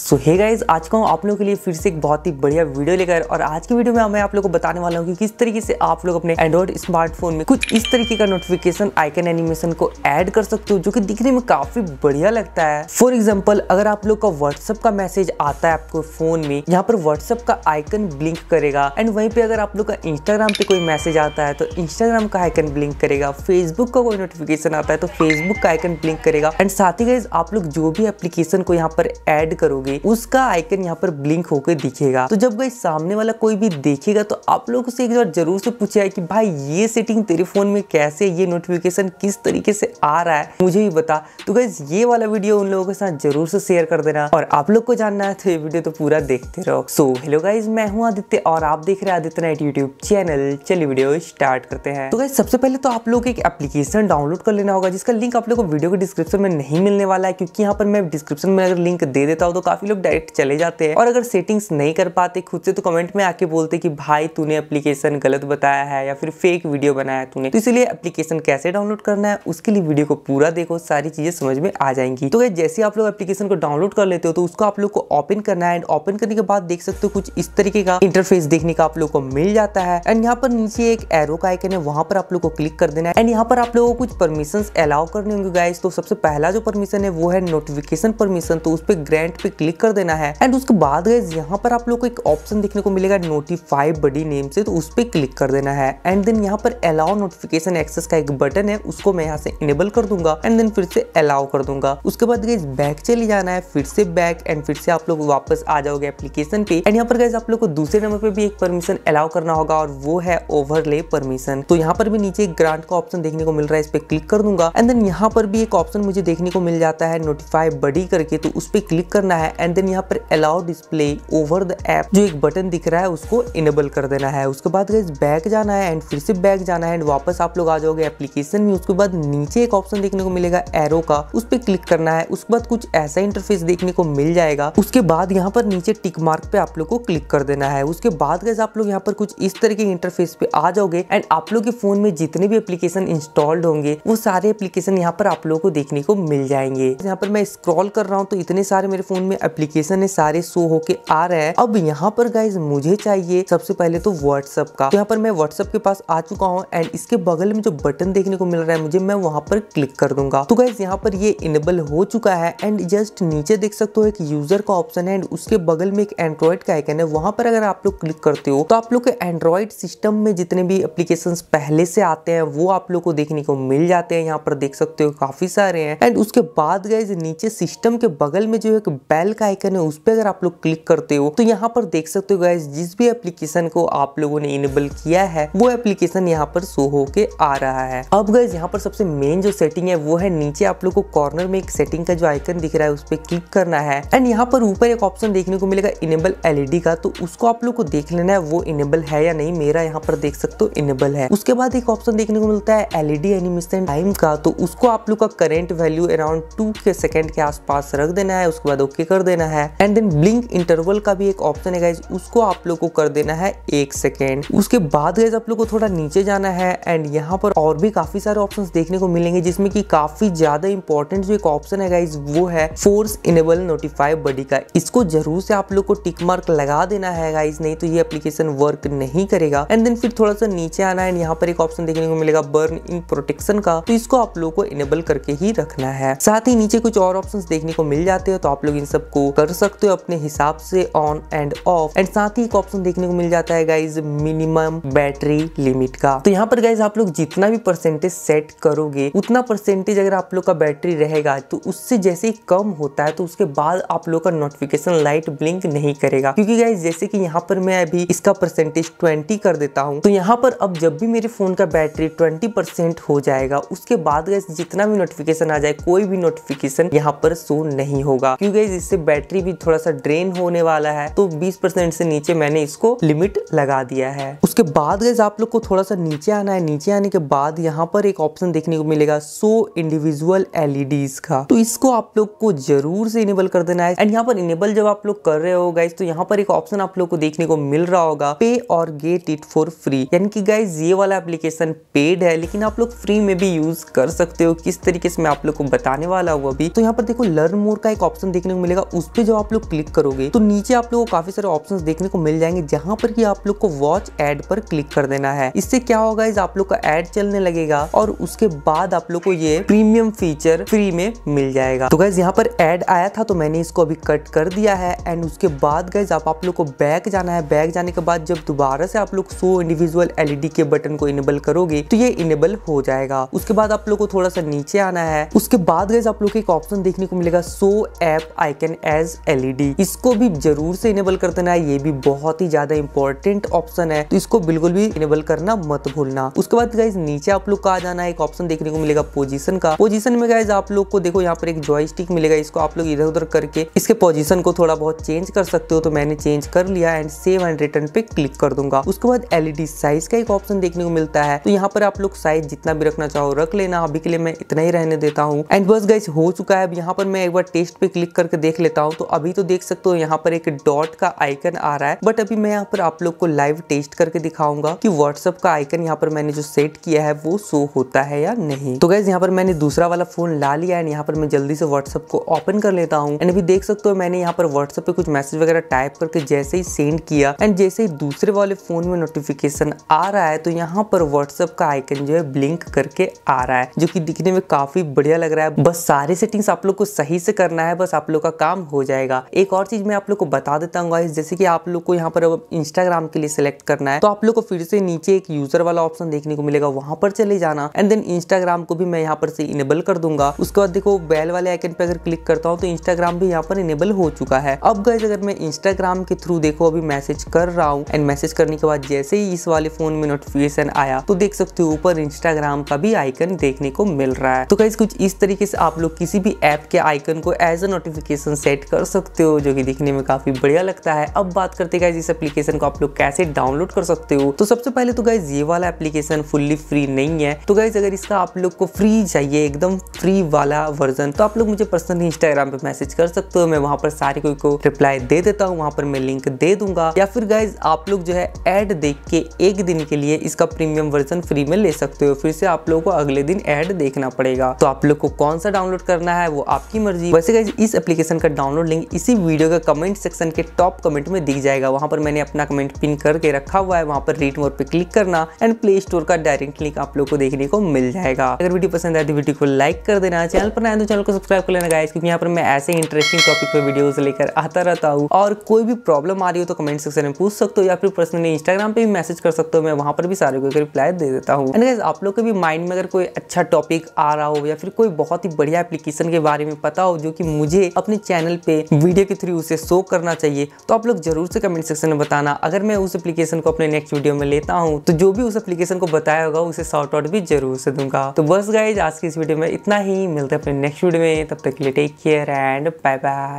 सो hey guys आज का आप लोगों के लिए फिर से एक बहुत ही बढ़िया वीडियो लेकर और आज की वीडियो में मैं आप लोगों को बताने वाला हूँ कि किस तरीके से आप लोग अपने एंड्रॉइड स्मार्टफ़ोन में कुछ इस तरीके का नोटिफिकेशन आइकन एनिमेशन को ऐड कर सकते हो, जो कि दिखने में काफ़ी बढ़िया लगता है। फॉर एग्ज़ाम्पल अगर आप लोग का व्हाट्सअप का मैसेज आता है आपको फ़ोन में, यहाँ पर व्हाट्सअप का आइकन ब्लिंक करेगा। एंड वहीं पे अगर आप लोग का इंस्टाग्राम पे कोई मैसेज आता है तो इंस्टाग्राम का आइकन ब्लिंक करेगा। फेसबुक का कोई नोटिफिकेशन आता है तो फेसबुक का आइकन ब्लिंक करेगा। एंड साथ ही गाइज़ आप लोग जो भी एप्लीकेशन को यहाँ पर एड करोगे उसका आइकन यहाँ पर ब्लिंक होकर दिखेगा। तो जब गई सामने वाला कोई भी देखेगा तो आप लोगों से एक बार ज़रूर से पूछा कि भाई, ये सेटिंग तेरे फ़ोन में कैसे, ये नोटिफिकेशन किस तरीके से आ रहा है? मुझे भी बता। तो गैस ये वाला वीडियो उन लोगों के साथ ज़रूर से शेयर कर देना। और आप लोग को जानना है तो ये वीडियो तो पूरा देखते रहो। सो हेलो गाइज़ मैं हूँ आदित्य और आप देख रहे हैं आदित्य नाइट यूट्यूब चैनल चलिए वीडियो स्टार्ट करते हैं। तो गाइज़ सबसे पहले तो आप लोग एक एप्लीकेशन डाउनलोड कर लेना होगा, जिसका लिंक आप लोग को वीडियो के डिस्क्रिप्शन में नहीं मिलने वाला है, क्योंकि यहाँ पर मैं डिस्क्रिप्शन में अगर लिंक दे देता हूँ तो काफ़ी लोग डायरेक्ट चले जाते हैं। और अगर सेटिंग्स नहीं कर पाते, खुद से तो कमेंट में आके बोलते कि, भाई, तूने एप्लीकेशन गलत बताया है या फिर फेक वीडियो बनाया तूने। तो इसलिए एप्लीकेशन कैसे डाउनलोड करना है, उसके लिए वीडियो को पूरा देखो, सारी चीज़ें समझ में आ जाएँगी। तो जैसे आप लोग एप्लीकेशन को डाउनलोड कर लेते हो तो उसको आप लोग को ओपन करना है। एंड ओपन करने के बाद देख सकते हो कुछ इस तरीके का इंटरफेस देखने का आप लोग को मिल जाता है। एंड यहाँ पर नीचे एक एरो का आइकन है, वहाँ पर आप लोग को क्लिक कर देना है। एंड यहाँ पर आप लोगों को कुछ परमिशन अलाउ करने होंगे गाइस तो सबसे पहला जो परमिशन है, वो है नोटिफिकेशन परमिशन तो उस पर ग्रांट पे क्लिक कर देना है। एंड उसके बाद गाइज़ यहाँ पर आप लोग को एक ऑप्शन देखने को मिलेगा नोटिफाई बडी नेम से तो उस पर क्लिक कर देना है। एंड देन यहाँ पर अलाउ नोटिफिकेशन एक्सेस का एक बटन है, उसको मैं यहाँ से इनेबल कर दूँगा। एंड देन फिर से अलाउ कर दूँगा। उसके बाद गाइज़ बैक चले जाना है, फिर से बैक एंड फिर से आप लोग वापस आ जाओगे एप्लीकेशन पे। एंड यहाँ पर गाइज़ आप लोग को दूसरे नंबर पे भी एक परमिशन अलाउ करना होगा, और वो है ओवरले परमिशन तो यहाँ पर भी नीचे एक ग्रांट का ऑप्शन देखने को मिल रहा है, इस पर क्लिक कर दूँगा। एंड देन यहाँ पर भी एक ऑप्शन मुझे देखने को मिल जाता है नोटिफाई बडी करके तो उस पर क्लिक करना है। एंड देन यहाँ पर allow display over the app जो एक बटन दिख रहा है, उसको इनेबल कर देना है। उसके बाद गैस बैक जाना है एंड फिर से बैक जाना है एंड वापस आप लोग आ जाओगे एप्लीकेशन में। उसके बाद नीचे एक ऑप्शन देखने को मिलेगा एरो का। उस पर क्लिक करना है। उसके बाद कुछ ऐसा इंटरफेस देखने को मिल जाएगा। उसके बाद यहाँ पर नीचे टिक मार्क पे आप लोग को क्लिक कर देना है। उसके बाद गैस आप लोग यहाँ पर कुछ इस तरह के इंटरफेस पे आ जाओगे एंड आप लोग के फ़ोन में जितने भी एप्लीकेशन इंस्टॉल्ड होंगे, वो सारे एप्लीकेशन यहाँ पर आप लोग को देखने को मिल जाएँगे। यहाँ पर मैं स्क्रॉल कर रहा हूँ तो इतने सारे मेरे फ़ोन में एप्लीकेशन है सारे शो होके आ रहे हैं। अब यहाँ पर गाइज़ मुझे चाहिए सबसे पहले तो व्हाट्सअप का। तो यहाँ पर मैं व्हाट्सअप के पास आ चुका हूँ एंड इसके बगल में जो बटन देखने को मिल रहा है मुझे, मैं वहाँ पर क्लिक कर दूँगा। तो गाइज़ यहाँ पर ये इनेबल हो चुका है एंड जस्ट नीचे देख सकते हो एक यूज़र का ऑप्शन है एंड उसके बगल में एक एंड्रॉइड का आइकन है। वहाँ पर अगर आप लोग क्लिक करते हो तो आप लोग के एंड्रॉइड सिस्टम में जितने भी एप्लीकेशन पहले से आते हैं, वो आप लोग को देखने को मिल जाते हैं। यहाँ पर देख सकते हो काफ़ी सारे हैं। एंड उसके बाद गाइज़ नीचे सिस्टम के बगल में जो एक बेल का आइकन है, उस पर अगर आप लोग क्लिक करते हो तो यहाँ पर देख सकते हो गाइज़ जिस भी एप्लीकेशन को आप लोगों ने इनेबल किया है, वो एप्लीकेशन यहाँ पर शो होके आ रहा है। अब गाइज़ यहाँ पर सबसे मेन जो सेटिंग है, वो है नीचे आप लोग को कॉर्नर में एक सेटिंग का जो आइकन दिख रहा है, उस पर क्लिक करना है। एंड यहाँ पर ऊपर एक ऑप्शन देखने को मिलेगा इनेबल एलईडी का तो उसको आप लोग को देख लेना है, वो इनेबल है या नहीं, मेरा यहाँ पर देख सकते हो इनेबल है। उसके बाद एक ऑप्शन देखने को मिलता है एलईडी एनिमेशन टाइम का तो उसको आप लोग का करेंट वैल्यू अराउंड टू के सेकेंड के आसपास रख देना है, उसके बाद ओके कर देना है। एंड देन ब्लिंक इंटरवल का भी एक ऑप्शन है गाइज़ उसको आप लोग को कर देना है एक सेकेंड उसके बाद गाइज़ आप लोग को थोड़ा नीचे जाना है एंड यहाँ पर और भी काफ़ी सारे ऑप्शन देखने को मिलेंगे, जिसमें की काफ़ी ज़्यादा इंपॉर्टेंट जो एक ऑप्शन है गाइज़ वो है फोर्स इनेबल नोटिफाई बडी का। इसको ज़रूर से आप लोग को टिक मार्क लगा देना है गाइज़ नहीं तो ये एप्लीकेशन वर्क नहीं करेगा। एंड देन फिर थोड़ा सा नीचे आना है यहाँ पर एक ऑप्शन देखने को मिलेगा बर्न इन प्रोटेक्शन का। तो इसको आप लोग को इनेबल करके ही रखना है। साथ ही नीचे कुछ और ऑप्शन देखने को मिल जाते हैं तो आप लोग इन सबको कर सकते हो अपने हिसाब से ऑन एंड ऑफ़ एंड साथ ही एक ऑप्शन देखने को मिल जाता है गाइज़ मिनिमम बैटरी लिमिट का. तो यहाँ पर गाइज़ आप लोग जितना भी परसेंटेज सेट करोगे, उतना परसेंटेज अगर आप लोग का बैटरी रहेगा तो उससे जैसे ही कम होता है तो उसके बाद आप लोग का नोटिफिकेशन लाइट ब्लिंक नहीं करेगा. क्योंकि गाइज़ जैसे कि यहाँ पर मैं अभी इसका परसेंटेज ट्वेंटी कर देता हूँ तो यहाँ पर अब जब भी मेरे फ़ोन का बैटरी ट्वेंटी परसेंट हो जाएगा, उसके बाद गाइज़ जितना भी नोटिफिकेशन आ जाए, कोई भी नोटिफिकेशन यहाँ पर शो नहीं होगा. क्योंकि इससे बैटरी भी थोड़ा सा ड्रेन होने वाला है तो 20% से नीचे मैंने इसको लिमिट लगा दिया है। उसके बाद गैस, आप लोग को थोड़ा सा नीचे आना है। नीचे आने के बाद यहाँ पर एक ऑप्शन देखने को मिलेगा सो इंडिविजुअल एलईडीज का। तो इसको आप लोग को ज़रूर से इनेबल कर देना है। एंड यहाँ पर इनेबल जब आप लोग कर रहे हो गाइज़ तो यहाँ पर एक ऑप्शन आप लोग को देखने को मिल रहा होगा पे और गेट इट फॉर फ्री यानी कि गाइज़ ये वाला एप्लीकेशन पेड है, लेकिन आप लोग फ्री में भी यूज़ कर सकते हो। किस तरीके से मैं आप लोग को बताने वाला हूँ अभी। तो यहाँ पर देखो लर्न मोर का एक ऑप्शन देखने को मिलेगा उस पर जो आप लोग क्लिक करोगे तो नीचे आप लोग को काफ़ी सारे ऑप्शन देखने को मिल जाएँगे, जहाँ पर की आप लोग को वॉच एड पर क्लिक कर देना है। इससे क्या होगा, इस आप लोग का एड चलने लगेगा और उसके बाद आप लोग को ये प्रीमियम फीचर फ्री में मिल जाएगा। तो गैस यहाँ पर एड आया था तो मैंने इसको अभी कट कर दिया है एंड उसके बाद गैस आप आप लोग को बैक जाना है। बैक जाने के बाद जब दोबारा से आप लोग सो इंडिविजुअल एलईडी के बटन को इनेबल करोगे तो ये इनेबल हो जाएगा। उसके बाद आप लोग को थोड़ा सा नीचे आना है। उसके बाद गैस आप लोग को एक ऑप्शन देखने को मिलेगा so app icon edge LED इसको भी ज़रूर से इनेबल कर देना है, ये भी बहुत ही ज़्यादा इंपॉर्टेंट ऑप्शन है। तो इसको बिल्कुल भी इनेबल करना मत भूलना। उसके बाद गाइज़ नीचे आप लोग का आ जाना एक ऑप्शन देखने को मिलेगा पोजीशन का। पोजीशन में गाइज़ आप लोग को देखो, यहाँ पर एक जॉयस्टिक मिलेगा, इसको आप लोग इधर उधर करके इसके पोजीशन को थोड़ा बहुत चेंज कर सकते हो। तो मैंने चेंज कर लिया एंड सेव एंड रिटर्न पे क्लिक कर दूँगा। उसके बाद एलईडी साइज़ का एक ऑप्शन देखने को मिलता है। तो यहाँ पर आप लोग साइज़ जितना भी रखना चाहो रख लेना। अभी के लिए मैं इतना ही रहने देता हूँ। एंड बस गाइज़ हो चुका है। अब यहाँ पर मैं एक बार टेस्ट पे क्लिक करके देख लेता हूँ तो अभी तो देख सकते हो यहाँ पर एक डॉट का आइकन आ रहा है। बट अभी मैं यहाँ पर आप लोग को लाइव टेस्ट करके दिखाऊँगा कि व्हाट्सअप का आइकन यहाँ पर मैंने जो सेट किया है, वो शो होता है या नहीं। तो गैस यहाँ पर मैंने दूसरा वाला फ़ोन ला लिया है यहाँ पर मैं जल्दी से व्हाट्सअप को ओपन कर लेता हूँ। एंड अभी देख सकते हो मैंने यहाँ पर व्हाट्सअप पे कुछ मैसेज वगैरह टाइप करके जैसे ही सेंड किया एंड जैसे ही दूसरे वाले फ़ोन में नोटिफिकेशन आ रहा है तो यहाँ पर व्हाट्सअप का आइकन जो है ब्लिंक करके आ रहा है, जो की दिखने में काफ़ी बढ़िया लग रहा है। बस सारे सेटिंग्स आप लोग को सही से करना है, बस आप लोग का काम हो जाएगा। एक और चीज़ मैं आप लोग को बता देता हूँ जैसे कि आप लोग को यहाँ पर इंस्टाग्राम के लिए सिलेक्ट करना है तो आप लोग को फिर से नीचे एक यूज़र वाला ऑप्शन देखने को मिलेगा, वहाँ पर चले जाना। एंड देन इंस्टाग्राम को भी मैं यहाँ पर से इनेबल कर दूँगा। उसके बाद देखो बेल वाले आइकन पे अगर क्लिक करता हूँ तो इंस्टाग्राम भी यहाँ पर इनेबल हो चुका है। अब गए अगर मैं इंस्टाग्राम के थ्रू देखो, अभी मैसेज कर रहा हूँ एंड मैसेज करने के बाद जैसे ही इस वाले फ़ोन में नोटिफिकेशन आया तो देख सकते हो ऊपर इंस्टाग्राम का भी आइकन देखने को मिल रहा है। तो कहीं कुछ इस तरीके से आप लोग किसी भी ऐप के आइकन को एज अ नोटिफिकेशन सेट कर सकते हो, जो कि दिखने में काफ़ी बढ़िया लगता है। अब बात करते हैं इस एप्लीकेशन को आप लोग कैसे डाउनलोड कर सकते हो? तो सबसे पहले तो गाइज़ ये वाला एप्लीकेशन फुल्ली फ्री नहीं है। तो गाइज़ अगर इसका आप लोग को फ्री चाहिए, एकदम फ्री वाला वर्जन तो आप लोग मुझे पर्सनली इंस्टाग्राम पे मैसेज कर सकते हो। मैं वहाँ पर सारे कोई को रिप्लाई दे देता हूँ, वहाँ पर मैं लिंक दे दूँगा। या फिर गाइज़ आप लोग जो है एड देख के एक दिन के लिए इसका प्रीमियम वर्जन फ्री में ले सकते हो। फिर से आप लोगों को अगले दिन एड देखना पड़ेगा। तो आप लोग को कौन सा डाउनलोड करना है, वो आपकी मर्ज़ी। वैसे गाइज़ इस एप्लीकेशन का डाउनलोड लिंक इसी वीडियो का कमेंट सेक्शन के टॉप कमेंट में दिख जाएगा। वहाँ पर मैंने अपना कमेंट पिन करके रखा हुआ है। वहाँ पर रीड मोर पे क्लिक करना एंड प्ले स्टोर का डायरेक्ट लिंक आप लोग को देखने को मिल जाएगा। अगर वीडियो पसंद आए तो वीडियो को लाइक कर देना। चैनल पर नए तो चैनल को सब्सक्राइब कर लेना गाइस क्योंकि यहाँ पर मैं ऐसे इंटरेस्टिंग टॉपिक पर वीडियोस लेकर आता रहता हूँ। और कोई भी प्रॉब्लम आ रही हो तो कमेंट सेक्शन में पूछ सकते हो या फिर पर्सनली इंस्टाग्राम पे भी मैसेज कर सकते हो। मैं वहाँ पर भी सारे को रिप्लाई दे देता हूँ। एंड आप लोग के भी माइंड में अगर कोई अच्छा टॉपिक आ रहा हो या फिर कोई बहुत ही बढ़िया एप्लीकेशन के बारे में पता हो जो कि मुझे अपने चैनल पे वीडियो के थ्रू उसे शो करना चाहिए तो आप लोग ज़रूर से कमेंट सेक्शन में बताना। अगर मैं उस एप्लीकेशन को अपने नेक्स्ट वीडियो में लेता हूँ तो जो भी उस एप्लीकेशन को बताया होगा, उसे शॉर्ट आउट भी ज़रूर से दूँगा। तो बस गाइज़ आज की इस वीडियो में इतना ही। मिलते हैं अपने नेक्स्ट वीडियो में। तब तक के लिए take care and bye bye